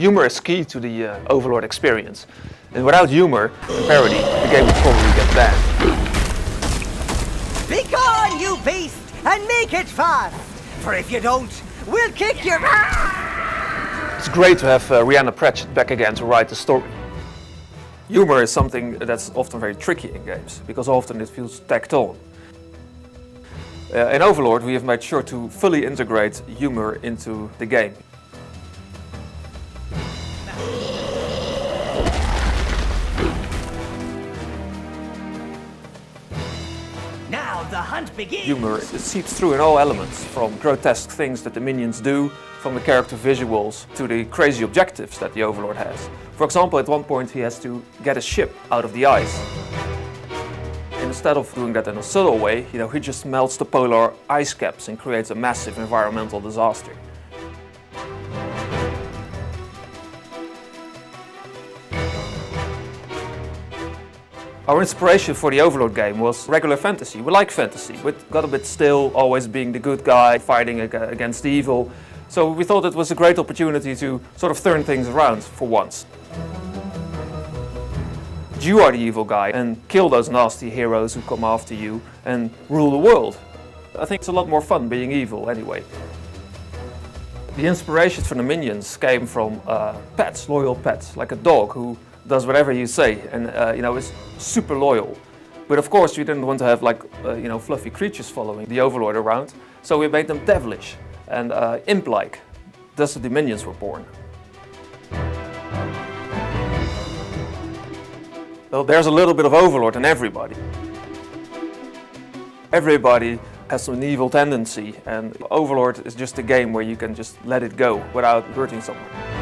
Humor is key to the uh, Overlord experience. And without humor and parody, the game would probably get banned. Be gone, you beast, and make it fast! For if you don't, we'll kick your ass! It's great to have uh, Rhianna Pratchett back again to write the story. Humor is something that's often very tricky in games, because often it feels tacked on. Uh, in Overlord we have made sure to fully integrate humor into the game. Now the hunt begins! Humor it seeps through in all elements, from grotesque things that the minions do, from the character visuals, to the crazy objectives that the Overlord has. For example, at one point he has to get a ship out of the ice. Instead of doing that in a subtle way, you know, he just melts the polar ice caps and creates a massive environmental disaster. Our inspiration for the Overlord game was regular fantasy. We like fantasy, We got a bit still, always being the good guy, fighting ag against evil. So we thought it was a great opportunity to sort of turn things around for once. You are the evil guy and kill those nasty heroes who come after you and rule the world. I think it's a lot more fun being evil anyway. The inspiration for the minions came from uh, pets, loyal pets, like a dog who does whatever you say and uh, you know is super loyal. But of course we didn't want to have like uh, you know fluffy creatures following the Overlord around, so we made them devilish and uh, imp-like. Thus the Dominions were born. Well, there's a little bit of Overlord in everybody. Everybody has an evil tendency and Overlord is just a game where you can just let it go without hurting someone.